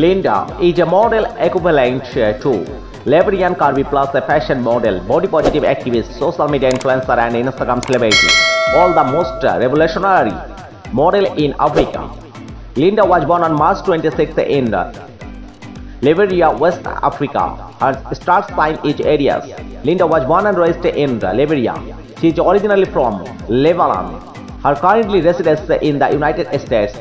Llinda is a model equivalent to Liberian Carby plus a fashion model, body positive activist, social media influencer and Instagram celebrity. All the most revolutionary model in Africa. Llinda was born on March 26 in Liberia, West Africa. Her star sign is Aries. Llinda was born and raised in Liberia. She is originally from Lebanon. Her currently resides in the United States.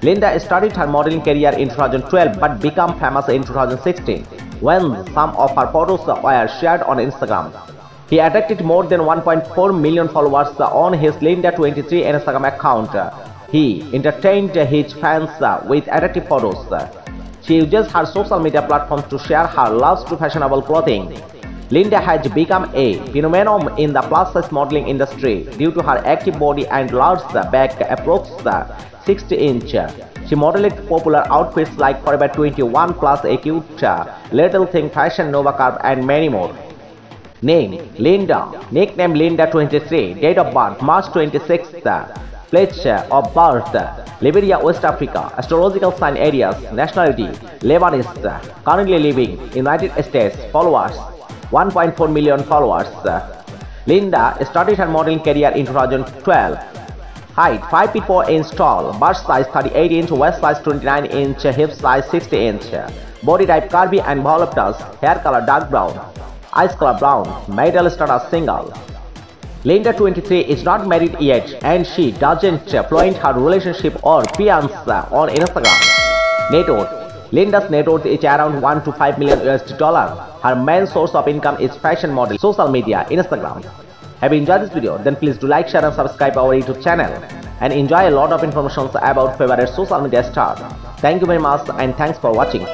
Llinda started her modeling career in 2012 but became famous in 2016 when some of her photos were shared on Instagram. He attracted more than 1.4 million followers on his Llinda23 Instagram account. He entertained his fans with attractive photos. She uses her social media platforms to share her loves to fashionable clothing. Llinda has become a phenomenon in the plus-size modeling industry due to her active body and large back approach 60 inch. She modeled popular outfits like Forever 21 plus a cute Little Thing Fashion Nova Curve and many more. Name Llinda, nickname Llinda 23, date of birth March 26th, place of birth Liberia, West Africa, astrological sign Aries, nationality Lebanese, currently living United States, followers 1.4 million followers. Llinda started her modeling career in 2012. Height 5 feet 4 inch tall, bust size 38 inch, waist size 29 inch, hip size 60 inch. Body type curvy and voluptuous, hair color dark brown, eyes color brown, marital status single. Llinda 23 is not married yet and she doesn't flaunt her relationship or fiance on Instagram. Net worth Llinda's net worth is around 1 to 5 million US dollar. Her main source of income is fashion model, social media, Instagram. Have you enjoyed this video? Then please do like, share and subscribe our YouTube channel and enjoy a lot of information about favorite social media star. Thank you very much and thanks for watching.